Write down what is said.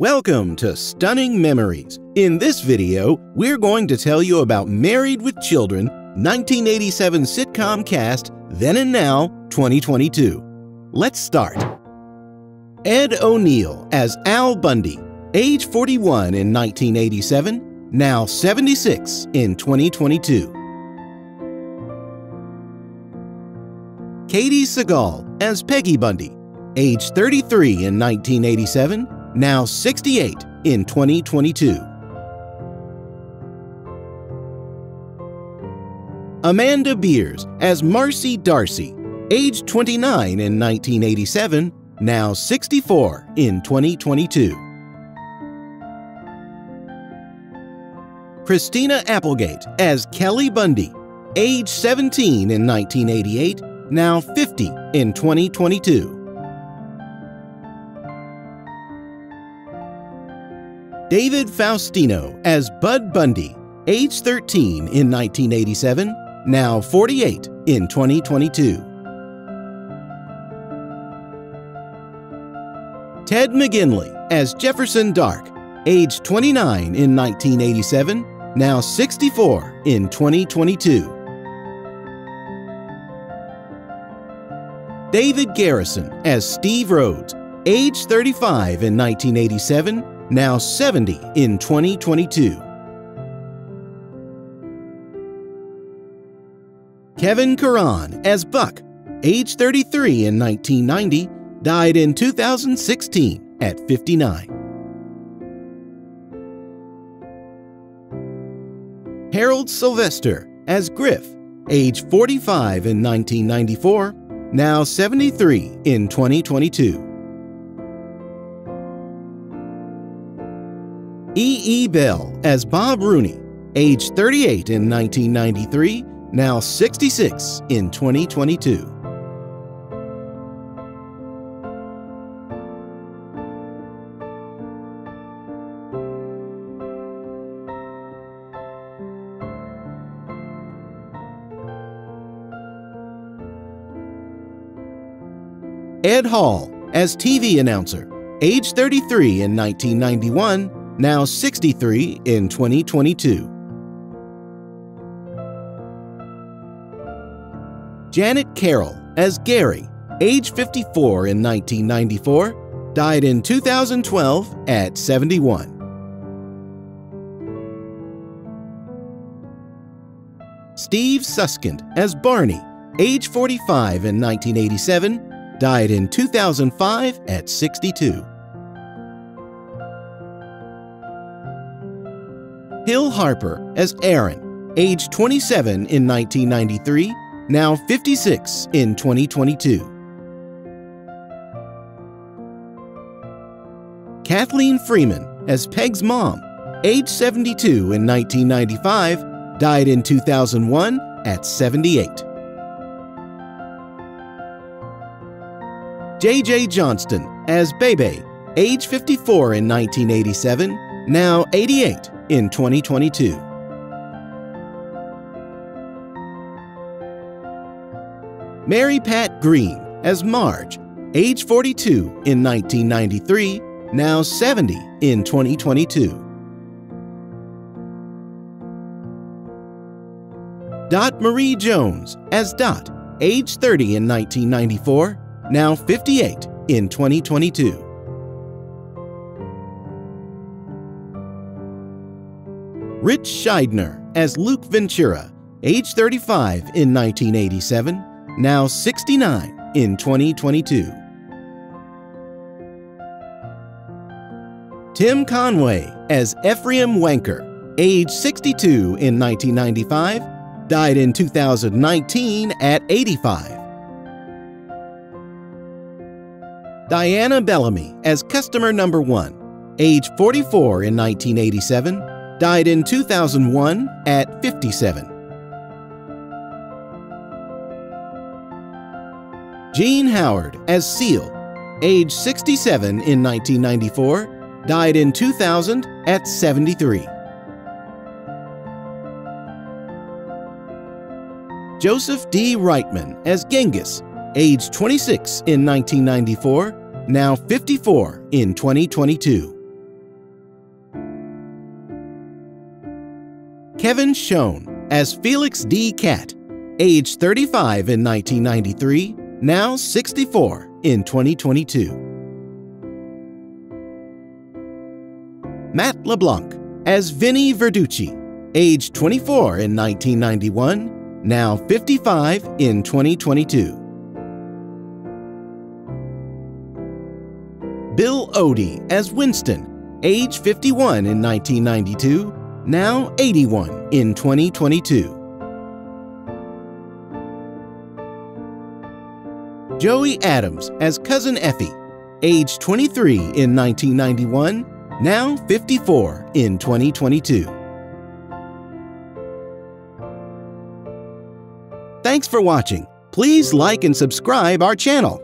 Welcome to Stunning Memories. In this video, we're going to tell you about Married with Children, 1987 sitcom cast, then and now, 2022. Let's start. Ed O'Neill as Al Bundy, age 41 in 1987, now 76 in 2022. Katey Sagal as Peggy Bundy, age 33 in 1987, now 68 in 2022. Amanda Bearse as Marcy D'Arcy, age 29 in 1987, now 64 in 2022. Christina Applegate as Kelly Bundy, age 17 in 1988, now 50 in 2022. David Faustino as Bud Bundy, age 13 in 1987, now 48 in 2022. Ted McGinley as Jefferson D'Arc, age 29 in 1987, now 64 in 2022. David Garrison as Steve Rhoades, age 35 in 1987, now 70 in 2022. Kevin Curran as Buck, age 33 in 1990, died in 2016 at 59. Harold Sylvester as Griff, age 45 in 1994, now 73 in 2022. E. E. Bell as Bob Rooney, age 38 in 1993, now 66 in 2022. Edd Hall as TV announcer, age 33 in 1991, now 63 in 2022. Janet Carroll as Gary, age 54 in 1994, died in 2012 at 71. Steve Susskind as Barney, age 45 in 1987, died in 2005 at 62. Hill Harper as Aaron, age 27 in 1993, now 56 in 2022. Kathleen Freeman as Peg's mom, age 72 in 1995, died in 2001 at 78. J.J. Johnston as Bebe, age 54 in 1987, now 88 in 2022. Mary Pat Green as Marge, age 42 in 1993, now 70 in 2022. Dot Marie Jones as Dot, age 30 in 1994, now 58 in 2022. Ritch Shydner as Luke Ventura, age 35 in 1987, now 69 in 2022. Tim Conway as Ephraim Wanker, age 62 in 1995, died in 2019 at 85. Diana Bellamy as customer number one, age 44 in 1987, died in 2001 at 57. Jean Howard as Ceil, age 67 in 1994, died in 2000 at 73. Joseph D. Reitman as Genghis, age 26 in 1994, now 54 in 2022. Kevin Schon as Felix D. Katt, age 35 in 1993, now 64 in 2022. Matt LeBlanc as Vinnie Verducci, age 24 in 1991, now 55 in 2022. Bill Oddie as Winston, age 51 in 1992, now 81 in 2022. Joey Adams as Cousin Effie, age 23 in 1991, now 54 in 2022. Thanks for watching. Please like and subscribe our channel.